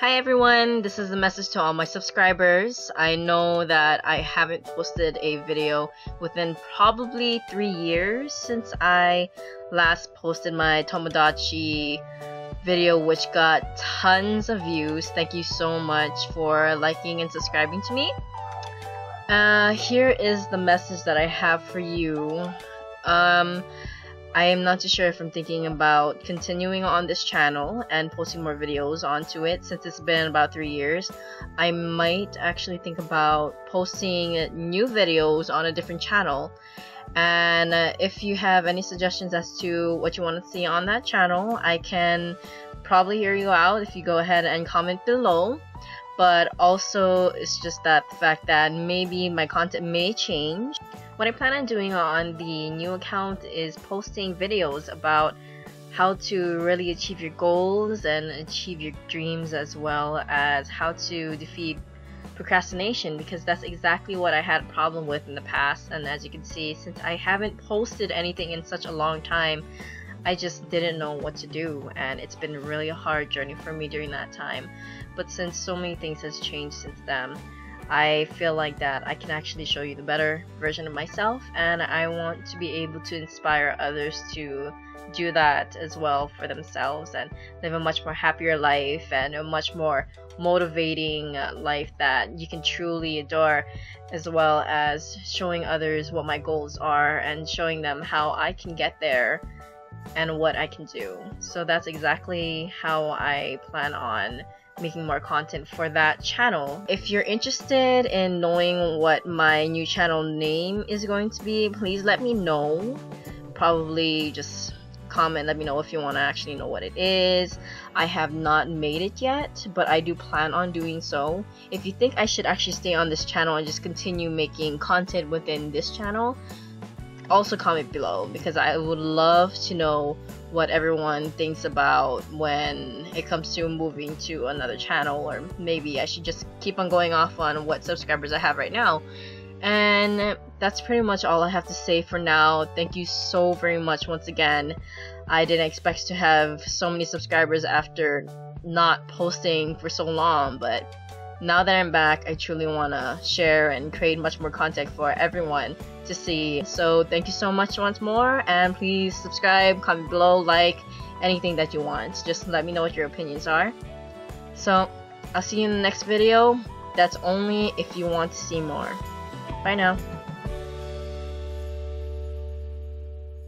Hi everyone, this is a message to all my subscribers. I know that I haven't posted a video within probably three years since I last posted my Tomodachi video which got tons of views. Thank you so much for liking and subscribing to me. Uh, here is the message that I have for you. Um, I am not too sure if I'm thinking about continuing on this channel and posting more videos onto it since it's been about three years. I might actually think about posting new videos on a different channel. And uh, if you have any suggestions as to what you want to see on that channel, I can probably hear you out if you go ahead and comment below but also it's just that the fact that maybe my content may change. What I plan on doing on the new account is posting videos about how to really achieve your goals and achieve your dreams as well as how to defeat procrastination because that's exactly what I had a problem with in the past. And as you can see since I haven't posted anything in such a long time I just didn't know what to do. And it's been really a hard journey for me during that time. But since so many things has changed since then I feel like that I can actually show you the better version of myself and I want to be able to inspire others to do that as well for themselves and live a much more happier life and a much more motivating uh, life that you can truly adore as well as showing others what my goals are and showing them how I can get there and what I can do. So that's exactly how I plan on making more content for that channel. If you're interested in knowing what my new channel name is going to be, please let me know. Probably just comment let me know if you want to actually know what it is I have not made it yet but I do plan on doing so if you think I should actually stay on this channel and just continue making content within this channel also comment below because I would love to know what everyone thinks about when it comes to moving to another channel or maybe I should just keep on going off on what subscribers I have right now. And that's pretty much all I have to say for now. Thank you so very much once again. I didn't expect to have so many subscribers after not posting for so long but now that I'm back, I truly want to share and create much more content for everyone to see. So thank you so much once more, and please subscribe, comment below, like, anything that you want. Just let me know what your opinions are. So, I'll see you in the next video. That's only if you want to see more. Bye now.